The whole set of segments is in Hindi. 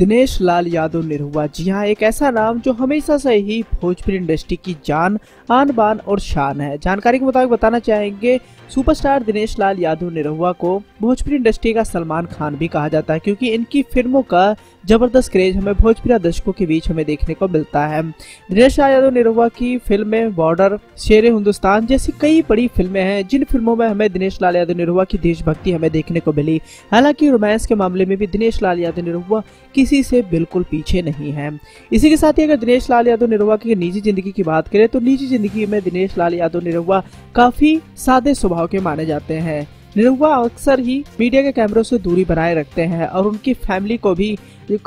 दिनेश लाल यादव निरहुआ। जी हाँ एक ऐसा नाम जो हमेशा से ही भोजपुरी इंडस्ट्री की जान आन बान और शान है। जानकारी के मुताबिक बताना चाहेंगे, सुपरस्टार दिनेश लाल यादव निरहुआ को भोजपुरी इंडस्ट्री का सलमान खान भी कहा जाता है, क्योंकि इनकी फ़िल्मों का ज़बरदस्त क्रेज हमें भोजपुरी दर्शकों के बीच हमें देखने को मिलता है। दिनेश लाल यादव निरहुआ की फ़िल्में बॉर्डर, शेर हिंदुस्तान जैसी कई बड़ी फ़िल्में हैं। जिन फ़िल्मों में हमें दिनेश लाल यादव निरहुआ की देशभक्ति हमें देखने को मिली। हालाँकि रोमांस के मामले में भी दिनेश लाल यादव निरहुआ किसी से बिल्कुल पीछे नहीं है। इसी के साथ ही अगर दिनेश लाल यादव निरहुआ की निजी ज़िंदगी की बात करें तो निजी ज़िंदगी में दिनेश लाल यादव निरहुआ काफ़ी सादे स्वभाव के माने जाते हैं। निरहुआ अक्सर ही मीडिया के कैमरों से दूरी बनाए रखते हैं और उनकी फैमिली को भी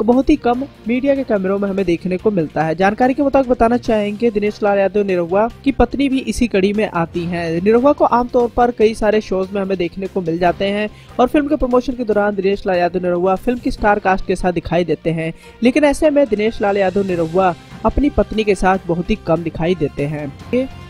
बहुत ही कम मीडिया के कैमरों में हमें देखने को मिलता है। जानकारी के मुताबिक बताना चाहेंगे, दिनेश लाल यादव निरहुआ की पत्नी भी इसी कड़ी में आती हैं। निरहुआ को आमतौर पर कई सारे शोज़ में हमें देखने को मिल जाते हैं और फ़िल्म के प्रमोशन के दौरान दिनेश लाल यादव निरहुआ फ़िल्म की स्टार कास्ट के साथ दिखाई देते हैं। लेकिन ऐसे में दिनेश लाल यादव निरहुआ अपनी पत्नी के साथ बहुत ही कम दिखाई देते हैं।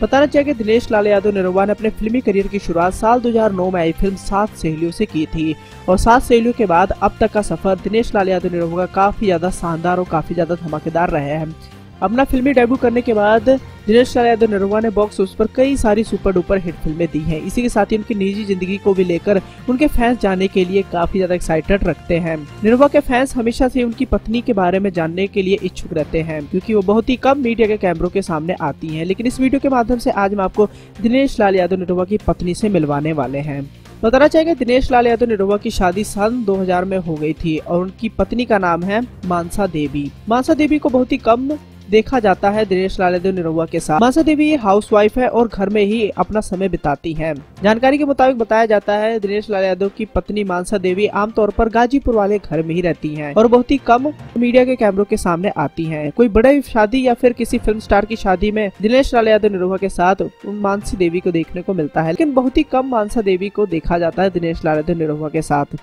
बताना चाहिए दिनेश लाल यादव निरुवा ने अपने फिल्मी करियर की शुरुआत साल 2009 में आई फ़िल्म सात सहेलियों से की थी और सात सहेलियों के बाद अब तक का सफ़र दिनेश लाल यादव निरुवा काफ़ी ज़्यादा शानदार और काफ़ी ज़्यादा धमाकेदार रहे हैं। अपना फिल्मी डेब्यू करने के बाद दिनेश लाल यादव निरहुआ ने बॉक्स ऑफ़िस पर कई सारी सुपर डुपर हिट फ़िल्में दी हैं। इसी के साथ ही उनकी निजी ज़िंदगी को भी लेकर उनके फैंस जानने के लिए काफ़ी ज़्यादा एक्साइटेड रखते हैं। निरहुआ के फैंस हमेशा से उनकी पत्नी के बारे में जानने के लिए इच्छुक रहते हैं, क्योंकि वो बहुत ही कम मीडिया के कैमरों के सामने आती है। लेकिन इस वीडियो के माध्यम से आज मैं आपको दिनेश लाल यादव निरहुआ की पत्नी से मिलवाने वाले हैं। बताना चाहिए दिनेश लाल यादव निरहुआ की शादी सन 2000 में हो गई थी और उनकी पत्नी का नाम है मानसा देवी। मानसा देवी को बहुत ही कम देखा जाता है दिनेश लाल यादव निरहुआ के साथ। मानसा देवी हाउस वाइफ है और घर में ही अपना समय बिताती हैं। जानकारी के मुताबिक बताया जाता है, दिनेश लाल यादव की पत्नी मानसा देवी आमतौर पर गाजीपुर वाले घर में ही रहती है और बहुत ही कम मीडिया के कैमरों के सामने आती है। कोई बड़े शादी या फिर किसी फ़िल्म स्टार की शादी में दिनेश लाल यादव निरहुआ के साथ मानसी देवी को देखने को मिलता है, लेकिन बहुत ही कम मानसा देवी को देखा जाता है दिनेश लाल यादव निरहुआ के साथ।